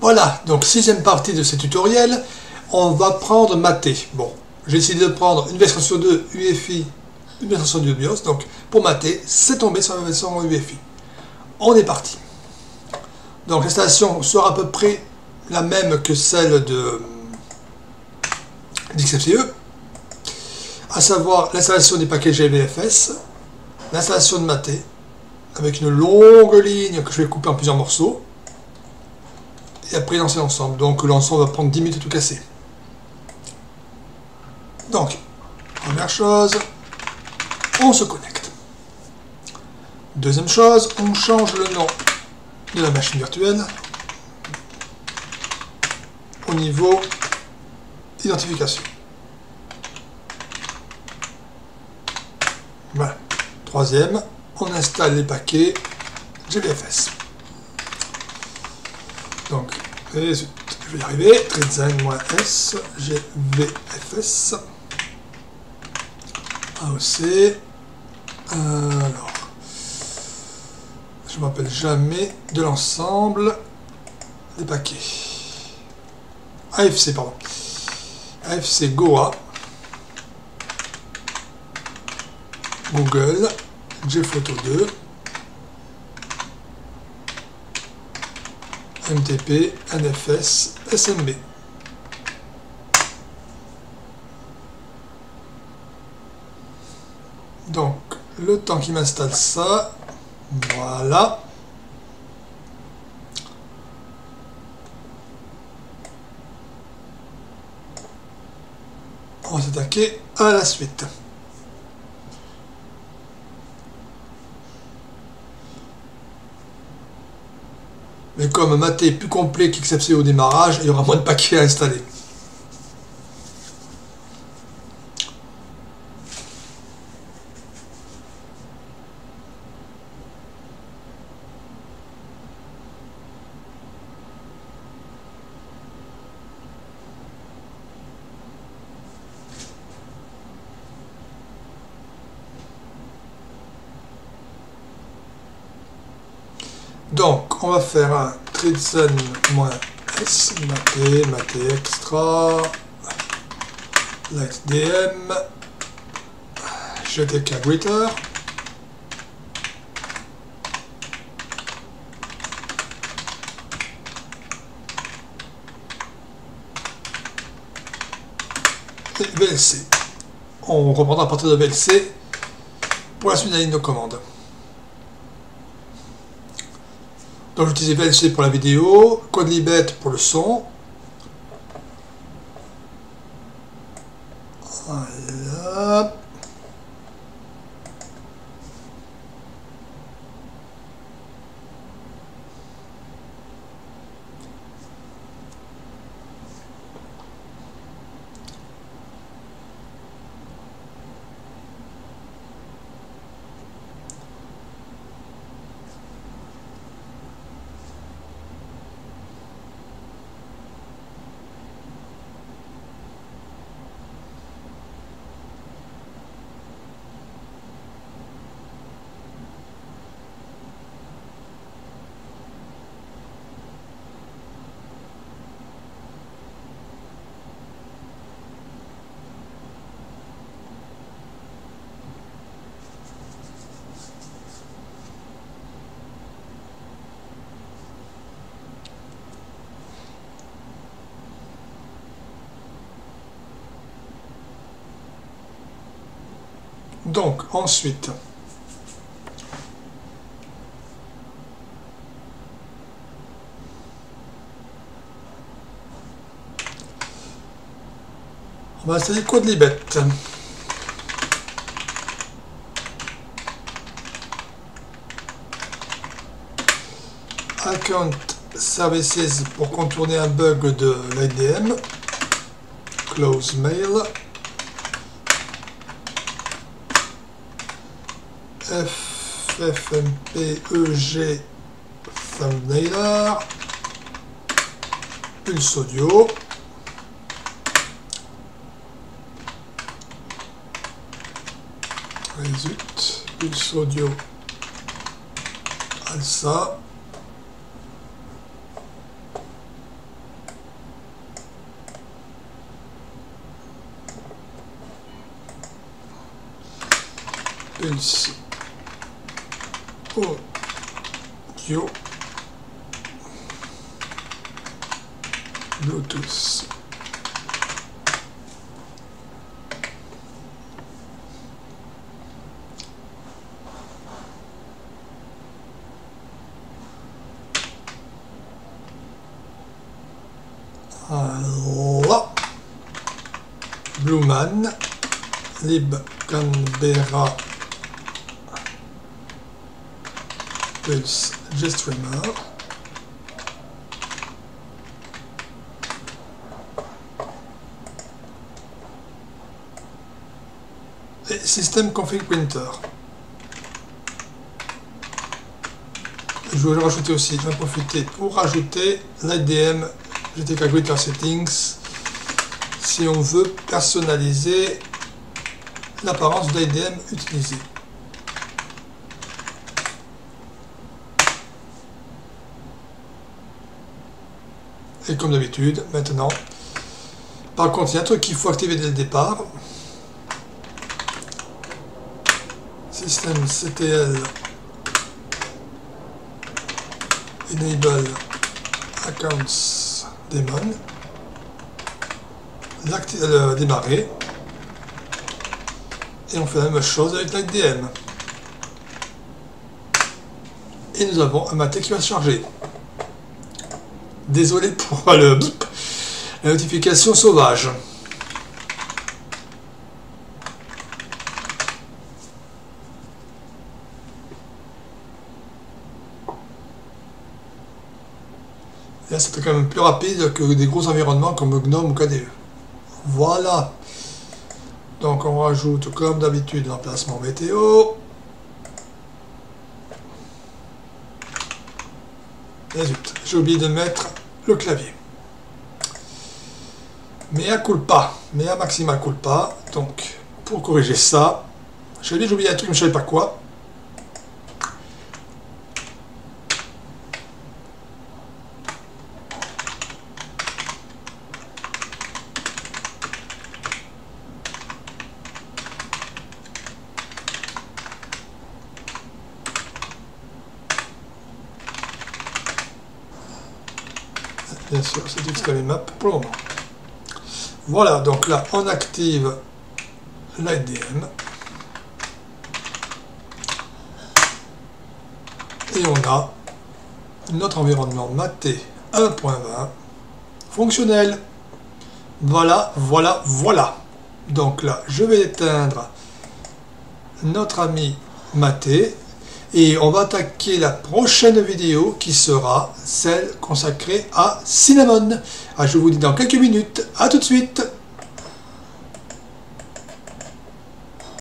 Voilà, donc sixième partie de ce tutoriel, on va prendre Maté. Bon, j'ai décidé de prendre une version sur deux UEFI, une version sur BIOS, donc pour Maté, c'est tombé sur la version UEFI. On est parti. Donc l'installation sera à peu près la même que celle de d'XFCE, à savoir l'installation des paquets GVFS, l'installation de Maté, avec une longue ligne que je vais couper en plusieurs morceaux, et après lancer l'ensemble. Donc l'ensemble va prendre 10 minutes à tout casser. Donc, première chose, on se connecte. Deuxième chose, on change le nom de la machine virtuelle au niveau identification. Voilà. Troisième, on installe les paquets GVFS. Donc, je vais y arriver. Trizen-S, GVFS. AOC. alors, je ne m'appelle jamais de l'ensemble des paquets. AFC, pardon. AFC Goa. Google. GPhoto 2. MTP, NFS, SMB. Donc, le temps qu'il m'installe ça, voilà. On va s'attaquer à la suite. Mais comme Maté est plus complet qu'XFC au démarrage, il y aura moins de paquets à installer. Donc, on va faire un tritzen-s, maté, maté extra, GTK greeter, et VLC. On reprendra à partir de VLC pour la suite de la ligne de commande. Donc j'utilise VLC pour la vidéo, Quadlibet pour le son. Voilà. Donc, ensuite, on va installer Quadlibet. Account Services pour contourner un bug de l'IDM. Close Mail. F, F, M, P, E, G, Thumbnailer, Pulse Audio, Résulte, Pulse Audio, Alsa, Pulse audio Bluetooth. Alors, Blueman, Lib Canberra, GStreamer. Et System Config Printer. Je vais rajouter aussi, je vais profiter pour rajouter l'IDM GTK Greater Settings si on veut personnaliser l'apparence d'IDM utilisée. Et comme d'habitude, maintenant, par contre, il y a un truc qu'il faut activer dès le départ. Système CTL Enable Accounts Daemon. Le démarrer. Et on fait la même chose avec l'IDM. Et nous avons un maté qui va se charger. Désolé pour le la notification sauvage. Là, c'était quand même plus rapide que des gros environnements comme GNOME ou KDE. Voilà. Donc, on rajoute, comme d'habitude, l'emplacement météo. J'ai oublié de mettre le clavier. À culpa, à maxima culpa. Donc, pour corriger ça, j'ai oublié un truc, mais je ne savais pas quoi. Bien sûr, c'est Map pour le moment. Voilà, donc là, on active l'IDM. Et on a notre environnement maté 1.20 fonctionnel. Voilà, voilà, voilà. Donc là, je vais éteindre notre ami maté et on va attaquer la prochaine vidéo qui sera celle consacrée à Cinnamon. Ah, je vous dis dans quelques minutes. À tout de suite